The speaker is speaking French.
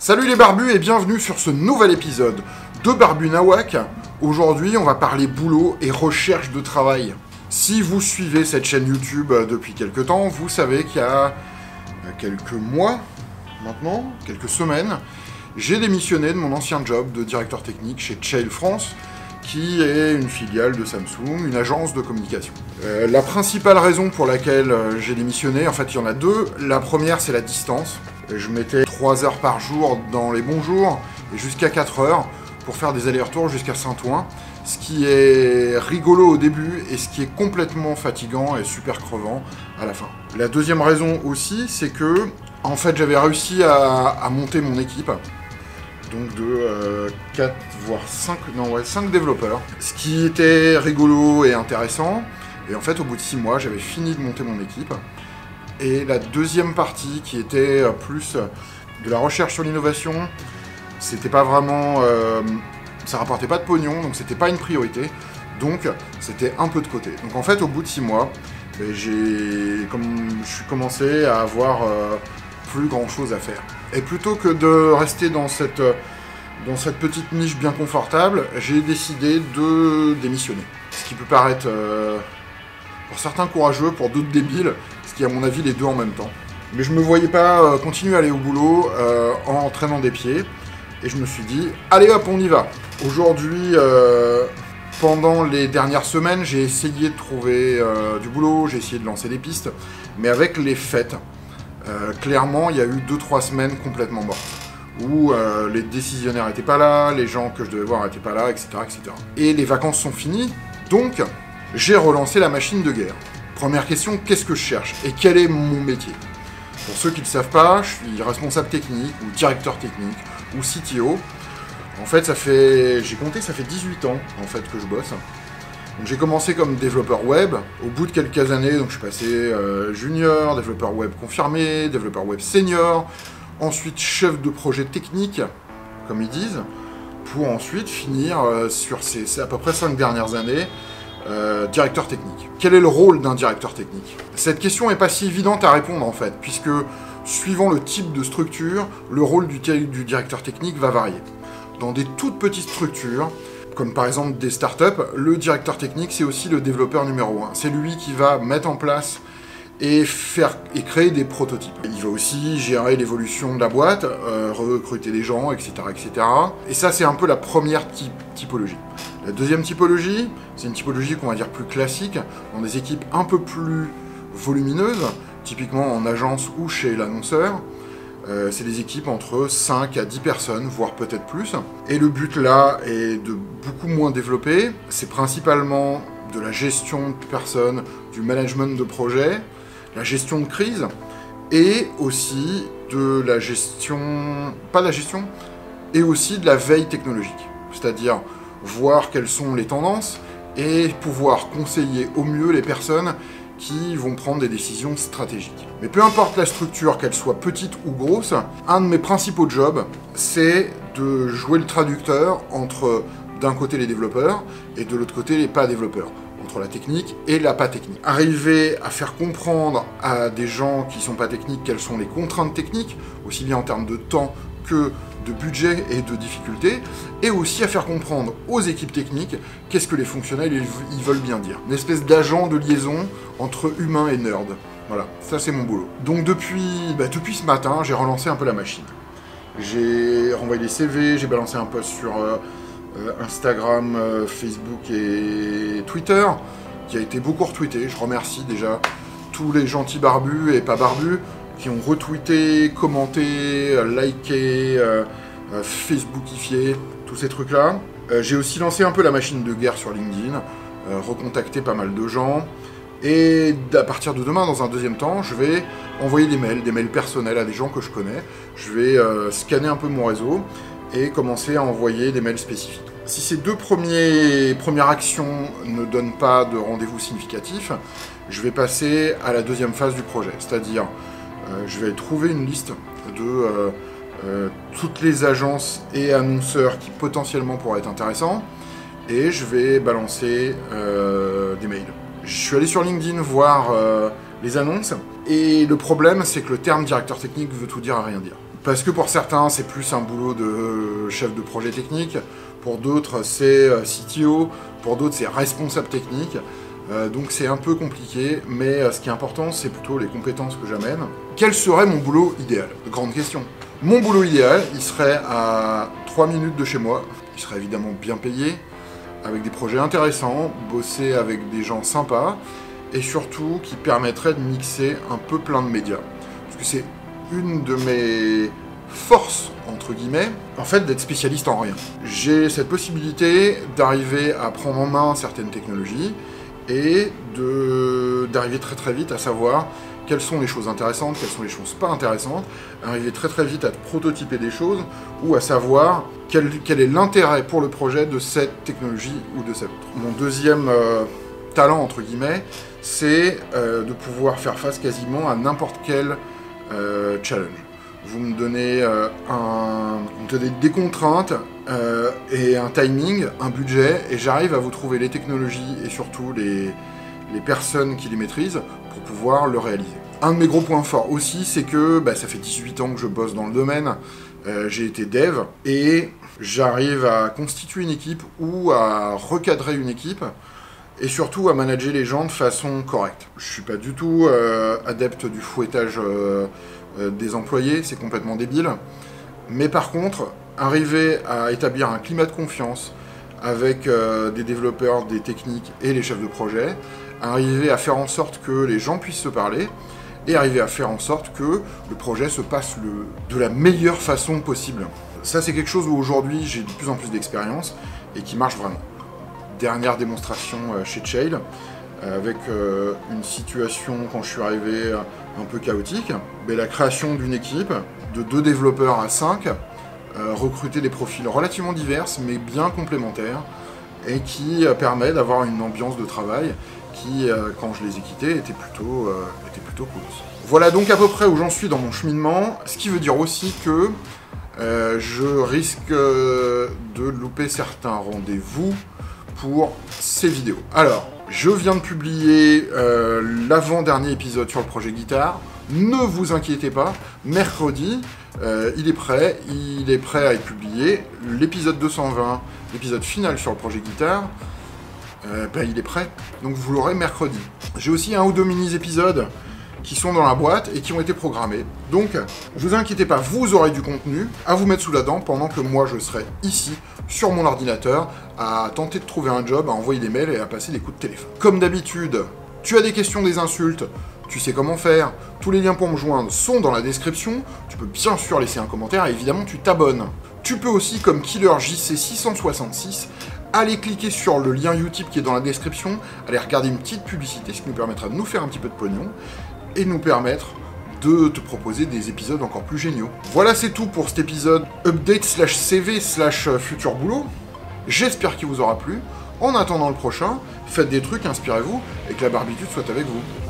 Salut les barbus et bienvenue sur ce nouvel épisode de Barbu Nawak. Aujourd'hui, on va parler boulot et recherche de travail. Si vous suivez cette chaîne YouTube depuis quelques temps, vous savez qu'il y a quelques mois maintenant, quelques semaines, j'ai démissionné de mon ancien job de directeur technique chez Chail France, qui est une filiale de Samsung, une agence de communication. Euh, la principale raison pour laquelle euh, j'ai démissionné, en fait il y en a deux. La première c'est la distance. Je mettais 3 heures par jour dans les bons jours et jusqu'à 4 heures pour faire des allers-retours jusqu'à Saint-Ouen. Ce qui est rigolo au début et ce qui est complètement fatigant et super crevant à la fin. La deuxième raison aussi, c'est que en fait j'avais réussi à, monter mon équipe donc de 4 euh, voire 5, non, ouais, 5 développeurs. Ce qui était rigolo et intéressant. Et en fait, au bout de 6 mois, j'avais fini de monter mon équipe. Et la deuxième partie, qui était euh, plus euh, de la recherche sur l'innovation, c'était pas vraiment. ça rapportait pas de pognon, donc c'était pas une priorité. Donc c'était un peu de côté. Donc en fait, au bout de 6 mois, ben, j'ai comme je suis commencé à avoir plus grand chose à faire. Et plutôt que de rester dans cette, dans cette petite niche bien confortable, j'ai décidé de démissionner. Ce qui peut paraître euh, pour certains courageux, pour d'autres débiles, ce qui est à mon avis les deux en même temps. Mais je me voyais pas euh, continuer à aller au boulot euh, en traînant des pieds. Et je me suis dit, allez hop, on y va. Aujourd'hui, pendant les dernières semaines, j'ai essayé de trouver du boulot, j'ai essayé de lancer des pistes. Mais avec les fêtes, euh, clairement, il y a eu 2-3 semaines complètement mortes, où euh, les décisionnaires n'étaient pas là, les gens que je devais voir n'étaient pas là, etc., etc. Et les vacances sont finies, donc j'ai relancé la machine de guerre. Première question, qu'est-ce que je cherche et quel est mon métier? Pour ceux qui ne le savent pas, je suis responsable technique ou directeur technique ou CTO. En fait, ça fait, j'ai compté, ça fait 18 ans en fait que je bosse j'ai commencé comme développeur web. Au bout de quelques années, donc je suis passé euh, junior, développeur web confirmé, développeur web senior, ensuite chef de projet technique, comme ils disent, pour ensuite finir euh, sur ces, à peu près cinq dernières années euh, directeur technique. Quel est le rôle d'un directeur technique? Cette question n'est pas si évidente à répondre en fait, puisque suivant le type de structure, le rôle du, directeur technique va varier. Dans des toutes petites structures, comme par exemple des startups, le directeur technique, c'est aussi le développeur numéro un. C'est lui qui va mettre en place et faire et créer des prototypes. Il va aussi gérer l'évolution de la boîte, euh, recruter des gens, etc., etc. Et ça, c'est un peu la première typologie. La deuxième typologie, c'est une typologie qu'on va dire plus classique, dans des équipes un peu plus volumineuses, typiquement en agence ou chez l'annonceur. Euh, c'est des équipes entre 5 à 10 personnes, voire peut-être plus. Et le but là est de beaucoup moins développer. C'est principalement de la gestion de personnes, du management de projet, la gestion de crise, et aussi de la gestion, pas de la gestion, et aussi de la veille technologique. C'est-à-dire voir quelles sont les tendances et pouvoir conseiller au mieux les personnes qui vont prendre des décisions stratégiques. Mais peu importe la structure, qu'elle soit petite ou grosse, un de mes principaux jobs, c'est de jouer le traducteur entre d'un côté les développeurs et de l'autre côté les pas développeurs entre la technique et la pas technique. Arriver à faire comprendre à des gens qui sont pas techniques quelles sont les contraintes techniques, aussi bien en termes de temps de budget et de difficultés, et aussi à faire comprendre aux équipes techniques qu'est-ce que les fonctionnels ils veulent bien dire. Une espèce d'agent de liaison entre humain et nerd. Voilà, ça c'est mon boulot. Donc depuis, bah, depuis ce matin, j'ai relancé un peu la machine. J'ai renvoyé des CV, j'ai balancé un post sur euh, euh, Instagram, euh, Facebook et Twitter, qui a été beaucoup retweeté. Je remercie déjà tous les gentils barbus et pas barbus qui ont retweeté, commenté, liké, Facebookifié, tous ces trucs-là. j'ai aussi lancé un peu la machine de guerre sur LinkedIn, recontacté pas mal de gens. Et à partir de demain, dans un deuxième temps, je vais envoyer des mails, des mails personnels à des gens que je connais. Je vais euh, scanner un peu mon réseau et commencer à envoyer des mails spécifiques. Si ces deux premiers, premières actions ne donnent pas de rendez-vous significatif, je vais passer à la deuxième phase du projet. C'est-à-dire, euh, je vais trouver une liste de euh, toutes les agences et annonceurs qui potentiellement pourraient être intéressants et je vais balancer des mails. Je suis allé sur LinkedIn voir euh, les annonces, et le problème, c'est que le terme directeur technique veut tout dire à rien dire. Parce que pour certains, c'est plus un boulot de chef de projet technique, pour d'autres, c'est euh, CTO, pour d'autres, c'est responsable technique. Euh, donc c'est un peu compliqué, mais euh, ce qui est important, c'est plutôt les compétences que j'amène. Quel serait mon boulot idéal? Grande question. Mon boulot idéal, il serait à 3 minutes de chez moi. Il serait évidemment bien payé, avec des projets intéressants, bosser avec des gens sympas, et surtout qui permettrait de mixer un peu plein de médias. Parce que c'est une de mes forces, entre guillemets, en fait, d'être spécialiste en rien. J'ai cette possibilité d'arriver à prendre en main certaines technologies et d'arriver très très vite à savoir quelles sont les choses intéressantes, quelles sont les choses pas intéressantes, arriver très très vite à prototyper des choses ou à savoir quel, est l'intérêt pour le projet de cette technologie ou de cette autre. Mon deuxième euh, talent, entre guillemets, c'est euh, de pouvoir faire face quasiment à n'importe quel euh, challenge. Vous me donnez, un, me donnez des contraintes et un timing, un budget, et j'arrive à vous trouver les technologies et surtout les, personnes qui les maîtrisent pour pouvoir le réaliser. Un de mes gros points forts aussi, c'est que bah, ça fait 18 ans que je bosse dans le domaine, euh, j'ai été dev, et j'arrive à constituer une équipe ou à recadrer une équipe, et surtout à manager les gens de façon correcte. Je suis pas du tout euh, adepte du fouettage euh, des employés, c'est complètement débile. Mais par contre, arriver à établir un climat de confiance avec des développeurs, des techniques et les chefs de projet, arriver à faire en sorte que les gens puissent se parler et arriver à faire en sorte que le projet se passe le, de la meilleure façon possible. Ça, c'est quelque chose où aujourd'hui j'ai de plus en plus d'expérience et qui marche vraiment. Dernière démonstration euh, chez Chail, euh, avec euh, une situation quand je suis arrivé un peu chaotique, mais la création d'une équipe de deux développeurs à cinq, recruter des profils relativement divers mais bien complémentaires et qui permet d'avoir une ambiance de travail qui, euh, quand je les ai quittés, était plutôt, euh, était plutôt cool. Voilà donc à peu près où j'en suis dans mon cheminement, ce qui veut dire aussi que euh, je risque de louper certains rendez-vous pour ces vidéos. Alors, je viens de publier l'avant-dernier épisode sur le projet guitare. Ne vous inquiétez pas, mercredi, il est prêt, il est prêt à être publié. L'épisode 220, l'épisode final sur le projet guitare, euh, ben, il est prêt. Donc vous l'aurez mercredi. J'ai aussi un ou deux mini-épisodes qui sont dans la boîte et qui ont été programmés. Donc, vous inquiétez pas, vous aurez du contenu à vous mettre sous la dent pendant que moi je serai ici, sur mon ordinateur, à tenter de trouver un job, à envoyer des mails et à passer des coups de téléphone. Comme d'habitude, tu as des questions, des insultes, tu sais comment faire, tous les liens pour me joindre sont dans la description, tu peux bien sûr laisser un commentaire et évidemment tu t'abonnes. Tu peux aussi, comme Killer JC666, allez cliquer sur le lien Utip qui est dans la description, allez regarder une petite publicité, ce qui nous permettra de nous faire un petit peu de pognon, et nous permettre de te proposer des épisodes encore plus géniaux. Voilà, c'est tout pour cet épisode update slash CV slash euh, futur boulot. J'espère qu'il vous aura plu. En attendant le prochain, faites des trucs, inspirez-vous, et que la barbitude soit avec vous.